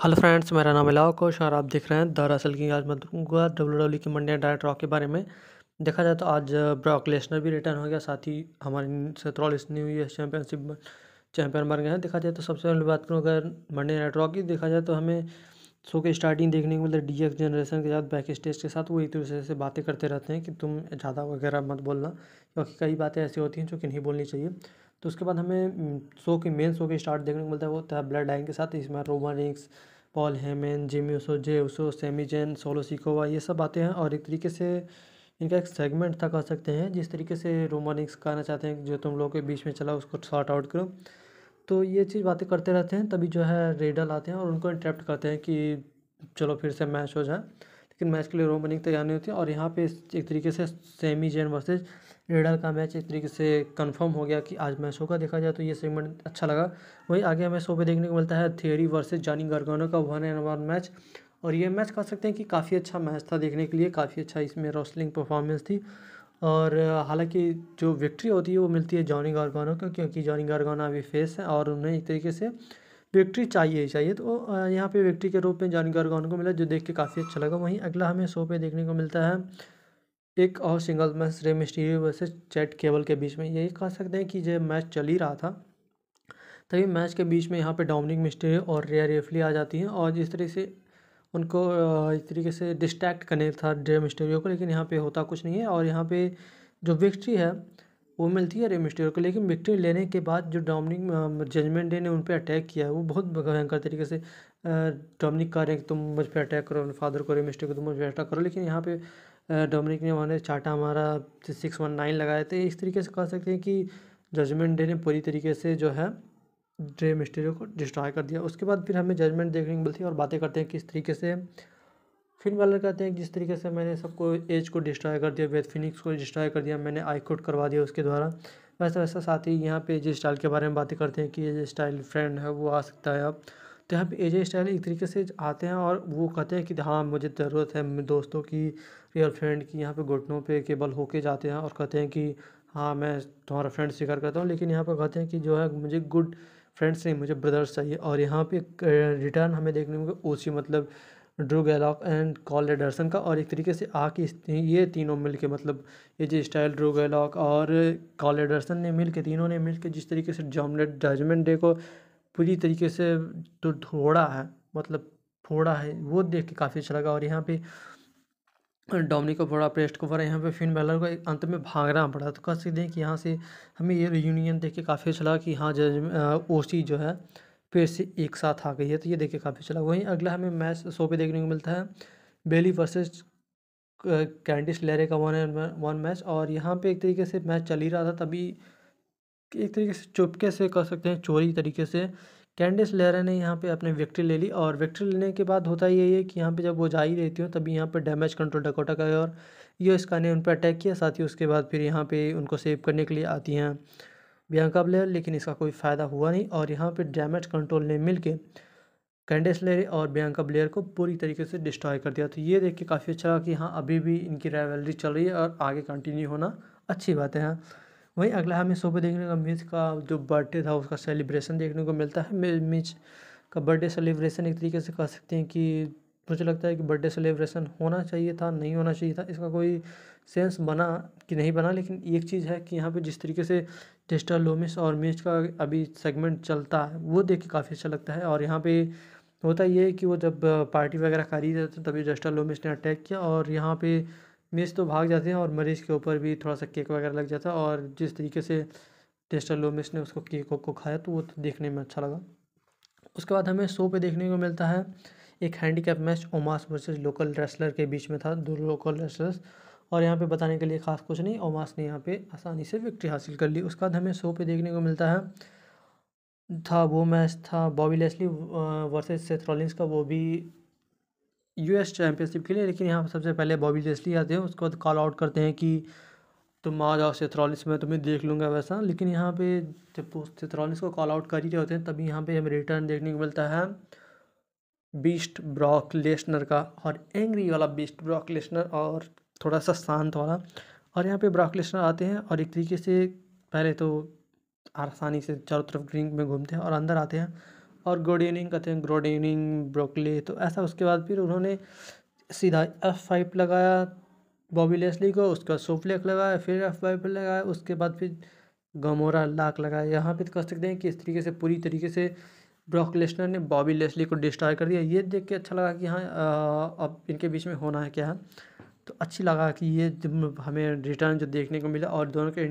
Hello friends, मेरा नाम है लाव कोश और आप देख रहे हैं दरअसल की आज मैं दूँगा डब्ल्यू डब्ल्यू की मंडे डायरेक्ट रॉ के बारे में। देखा जाए तो आज ब्रॉक लेसनर भी रिटर्न हो गया, साथ ही हमारे सत्रह न्यू ईयर चैंपियनशिप चैंपियन बन गए हैं। देखा जाए तो सबसे पहले बात करूँ अगर मंडे नाइट रॉ की, देखा जाए तो हमें शो के स्टार्टिंग देखने को मिलता है डी जनरेशन के साथ बैक स्टेज के साथ, वो एक दूसरे से बातें करते रहते हैं कि तुम ज़्यादा वगैरह मत बोलना, क्योंकि कई बातें ऐसी होती हैं जो कि नहीं बोलनी चाहिए। तो उसके बाद हमें शो की मेन शो के स्टार्ट देखने को मिलता है, वो था ब्लड लाइन के साथ, इसमें Roman Reigns Paul Heyman Jimmy Uso Jey Uso Sami Zayn Solo Sikoa ये सब आते हैं और एक तरीके से इनका एक सेगमेंट था कह सकते हैं, जिस तरीके से रोमानिक्स कहना चाहते हैं जो तुम लोगों के बीच में चला उसको शॉर्ट आउट करो। तो ये चीज़ बातें करते रहते हैं, तभी जो है रेडल आते हैं और उनको इंटरप्ट करते हैं कि चलो फिर से मैच हो जाए। लेकिन मैच के लिए रोमानिक तैयार नहीं होती और यहाँ पे एक तरीके से सेमी जेन वर्सेज रेडर का मैच एक तरीके से कंफर्म हो गया कि आज मैच होगा, देखा जाए तो ये सेगमेंट अच्छा लगा। वही आगे हमें शो पे देखने को मिलता है थियरी वर्सेज जानी गार्गानो का वन एंड वन मैच और ये मैच कह सकते हैं कि काफ़ी अच्छा मैच था देखने के लिए, काफ़ी अच्छा इसमें रोस्लिंग परफॉर्मेंस थी। और हालाँकि जो विक्ट्री होती है वो मिलती है जॉनी गार्गानो को, क्योंकि जॉनी गार्गानो अभी फेस है और उन्हें एक तरीके से विक्ट्री चाहिए ही चाहिए। तो यहाँ पे विक्ट्री के रूप में जॉनी गार्गानो को मिला, जो देख के काफ़ी अच्छा लगा। वहीं अगला हमें शो पे देखने को मिलता है एक और single match Rey Mysterio versus Chad Gable के बीच में यही कह सकते हैं कि जब मैच चल ही रहा था। तभी मैच के बीच में यहाँ पे डोमिनिक मिस्टीरियो और रेयर रेफली आ जाती हैं और जिस तरीके से उनको इस तरीके से डिस्ट्रैक्ट करने था रे मिस्टीरियो को, लेकिन यहाँ पे होता कुछ नहीं है और यहाँ पे जो विक्ट्री है, वो मिलती है रे मिस्टीरियो को, लेकिन विक्ट्री लेने के बाद जो डोमिनिक जजमेंट डे ने उन पर अटैक किया है, वो बहुत भयंकर तरीके से डोमिनिक कह रहे हैं कि तुम मुझ पर अटैक करो, अपने फादर को रे मिस्टीरियो को तुम मुझ पर अटैक करो। लेकिन यहाँ पे डोमिनिक ने वहाँ चाटा हमारा सिक्स वन नाइन लगाए थे। इस तरीके से कह सकते हैं कि जजमेंट डे ने पूरी तरीके से जो है ड्रे मिस्टेरियो को डिस्ट्रॉय कर दिया। उसके बाद फिर हमें जजमेंट देखने को मिलती है और बातें करते हैं किस तरीके से। फ़िल्म वाले कहते हैं जिस तरीके से मैंने सबको एज को डिस्ट्रॉय कर दिया, वेद फिनिक्स को डिस्ट्रॉय कर दिया, मैंने आई कोट करवा दिया उसके द्वारा। वैसा वैसा साथ ही यहाँ पे एजे स्टाइल के बारे में बातें करते हैं कि ये स्टाइल फ्रेंड है, वो आ सकता है अब। तो यहाँ पे एजे स्टाइल एक तरीके से आते हैं और वो कहते हैं कि हाँ मुझे ज़रूरत है दोस्तों की रियल फ्रेंड की, यहाँ पे घुटनों पे केबल होके जाते हैं और कहते हैं कि हाँ मैं तुम्हारा फ्रेंड स्वीकार करता हूँ, लेकिन यहाँ पर कहते हैं कि जो है, मुझे गुड फ्रेंड्स नहीं, मुझे ब्रदर्स चाहिए। और यहाँ पे रिटर्न हमें देखने को ओसी मतलब Drew Gallows and Karl Anderson का। और एक तरीके से आके ये तीनों मिल के मतलब ये जो स्टाइल ड्रू गैलॉक और कॉल एडरसन ने मिल के तीनों ने मिल के जिस तरीके से जॉमलेट जजमेंट डे को पूरी तरीके से तो थोड़ा है मतलब थोड़ा है, वो देख के काफ़ी अच्छा लगा। और यहाँ पे डोमिनिक को बड़ा प्रेस्ट को पड़ा यहाँ पे फिन बैलर को एक अंत में भागना पड़ा। तो कह सकते हैं कि यहाँ से हमें ये यूनियन देख के काफ़ी अच्छा लगा कि हाँ जज ओसी जो है, फिर से एक साथ आ गई है। तो ये देख के काफ़ी अच्छा लगा। वहीं अगला हमें मैच शो पे देखने को मिलता है बेली वर्सेज कैंडिस लेरे का वन वन मैच और यहाँ पे एक तरीके से मैच चल ही रहा था, तभी एक तरीके से चुपके से कह सकते हैं? चोरी तरीके से। कैंडिस लेरा ने यहाँ पे अपने विक्ट्री ले ली और विक्ट्री लेने के बाद होता यही है कि यहाँ पे जब वो जा ही रहती हूँ तभी यहाँ पे डैमेज कंट्रोल डकोटा का और यो इसका ने उन पर अटैक किया। साथ ही उसके बाद फिर यहाँ पे उनको सेव करने के लिए आती हैं बियांका ब्लेयर लेकिन इसका कोई फ़ायदा हुआ नहीं और यहाँ पर डैमेज कंट्रोल ने मिल के कैंडिस लेरे और बियांका ब्लेयर को पूरी तरीके से डिस्ट्रॉय कर दिया। तो ये देख के काफ़ी अच्छा लगा कि हाँ अभी भी इनकी राइवलरी चल रही है और आगे कंटिन्यू होना अच्छी बातें है। वहीं अगला हमें पे देखने का मिच का जो बर्थडे था, उसका सेलिब्रेशन देखने को मिलता है। मिच का बर्थडे सेलिब्रेशन एक तरीके से कह सकते हैं कि मुझे लगता है कि बर्थडे सेलिब्रेशन होना चाहिए था, नहीं होना चाहिए था। इसका कोई सेंस बना कि नहीं बना, लेकिन एक चीज़ है कि यहाँ पे जिस तरीके से टेस्टर लोमिस और मिच का अभी सेगमेंट चलता है, वो देख के काफ़ी अच्छा लगता है। और यहाँ पे होता ये है कि वो जब पार्टी वगैरह कर रही थे, तभी जस्टर लोमिस ने अटैक किया और यहाँ पे मिस तो भाग जाते हैं और मरीज़ के ऊपर भी थोड़ा सा केक वगैरह लग जाता है और जिस तरीके से टेस्टर लोमिस ने उसको केक को खाया तो वो तो देखने में अच्छा लगा। उसके बाद हमें शो पे देखने को मिलता है एक handicap match Omos versus local wrestler के बीच में था, दो लोकल रेसलर्स। और यहाँ पे बताने के लिए खास कुछ नहीं, ओमास ने यहाँ पे आसानी से विक्ट्री हासिल कर ली। उसके बाद हमें शो पे देखने को मिलता है, था वो मैच, था Bobby Lashley versus Seth Rollins का, वो भी यूएस चैम्पियनशिप के लिए, लेकिन यहाँ पर सबसे पहले बॉबी लेसली आते हैं, उसके बाद कॉल आउट करते हैं कि तुम आ जाओ सेथरॉलिस में, तुम्हें देख लूँगा वैसा। लेकिन यहाँ पे जब सेथरॉलिस को कॉल आउट कर ही रहे होते हैं, तभी यहाँ पे हमें रिटर्न देखने को मिलता है बीस्ट ब्रॉक लेसनर का, और एंग्री वाला बीस्ट ब्रॉक लेसनर और थोड़ा सा शांत वाला। और यहाँ पे ब्रॉक लेसनर आते हैं, और एक तरीके से पहले तो आसानी से चारों तरफ़ ग्रिंग में घूमते हैं, और अंदर आते हैं। और गुड इवनिंग कहते हैं, गुड इवनिंग ब्रोकली। तो ऐसा उसके बाद फिर उन्होंने सीधा एफ़ फाइव लगाया बॉबी लेसली को, उसका सोफ्लेक लगाया, फिर एफ़ फाइव लगाया, उसके बाद फिर गमोरा लाक लगाया। यहाँ पे तो कह सकते हैं कि इस तरीके से, पूरी तरीके से ब्रॉक लेसनर ने बॉबी लेसली को डिस्ट्रॉय कर दिया। ये देख के अच्छा लगा कि हाँ अब इनके बीच में होना है क्या। है तो अच्छी लगा कि ये हमें रिटर्न जो देखने को मिला और दोनों के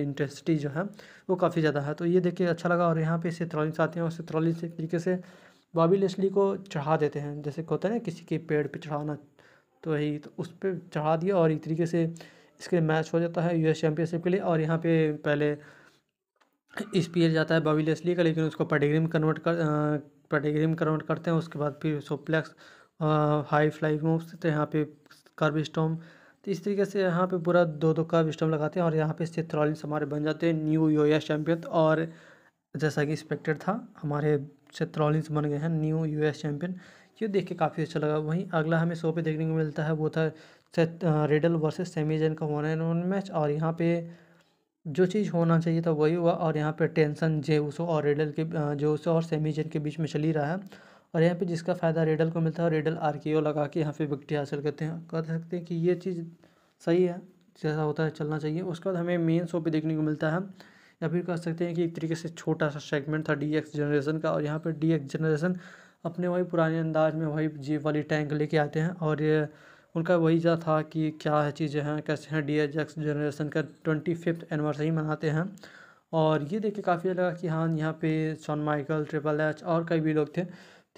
इंटेंसिटी जो है, वो काफ़ी ज़्यादा है। तो ये देख के अच्छा लगा और यहाँ पे सेत्रॉलिस आते हैं और सेत्रॉलिस एक तरीके से बॉबी लेसली को चढ़ा देते हैं। जैसे होता है ना, किसी के पेड़ पे चढ़ाना तो यही तो उस पर चढ़ा दिया और एक तरीके से इसके मैच हो जाता है यूएस चैम्पियनशिप के लिए और यहाँ पे पहले स्पीयर जाता है बॉबी लेसली का, लेकिन उसको पेडिग्री में कन्वर्ट कर पेडिग्री में कन्वर्ट करते हैं, उसके बाद फिर सोप्लेक्स हाई फ्लाई मूव्स तो यहाँ पे कर्व स्टोम। तो इस तरीके से यहाँ पे पूरा दो दो कर्व स्टोम लगाते हैं और यहाँ पे सेथ रॉलिंस हमारे बन जाते हैं, न्यू यूएस चैम्पियन और जैसा कि एक्सपेक्टेड था, हमारे सेथ रॉलिंस बन गए हैं, न्यू यूएस चैम्पियन ये देख के काफ़ी अच्छा लगा। वहीं अगला हमें शो पे देखने को मिलता है, वो था रेडल वर्सेस सेमीजन का वन एंड वन मैच। और यहाँ पे जो चीज़ होना चाहिए था वही हुआ और यहाँ पे टेंशन, जेउसो और रेडल के जेउसो और सेमीजन के बीच में चल ही रहा है। और यहाँ पे जिसका फ़ायदा रेडल को मिलता है और रेडल आर लगा के यहाँ पे विक्ट्री हासिल करते हैं। कह सकते हैं कि ये चीज़ सही है, जैसा होता है, चलना चाहिए। उसके बाद हमें मेन शो पे देखने को मिलता है। या फिर कह सकते हैं कि एक तरीके से छोटा सा सेगमेंट था डी एक्स जनरेशन का और यहाँ पर डी एक्स जनरेशन अपने वही पुराने अंदाज में वही जीप वाली टैंक लेके आते हैं और ये उनका वही जा था कि क्या है चीज़ें हैं, कैसे हैं डी एक्स जनरेशन का ट्वेंटी फिफ्थ एनिवर्सरी मनाते हैं। और ये देख के काफ़ी लगा कि हाँ यहाँ पे शॉन माइकल ट्रिपल एच और कई भी लोग थे।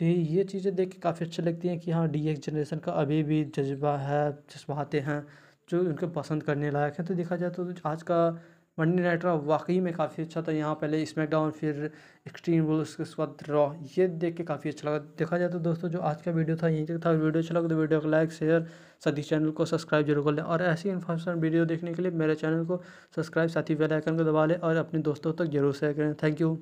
तो ये चीज़ें देख के काफ़ी अच्छी लगती हैं कि हाँ डी एक्स जनरेशन का अभी भी जज्बा है, जज्बाते हैं, जो उनको पसंद करने लायक हैं। तो देखा जाए तो आज का मंडी नाइट रॉ वाकई में काफ़ी अच्छा था। यहाँ पहले स्मैकडाउन फिर एक्सट्रीम रूल उसके बाद रॉ ये देख के काफ़ी अच्छा लगा। देखा जाए तो दोस्तों, जो आज का वीडियो था, यहीं तक था। वीडियो अच्छा लगा तो वीडियो को लाइक शेयर सदी चैनल को सब्सक्राइब ज़रूर कर लें। और ऐसी इन्फॉर्मेशन वीडियो देखने के लिए मेरे चैनल को सब्सक्राइब साथ ही बेल आइकन को दबा लें और अपने दोस्तों तक ज़रूर शेयर करें। Thank you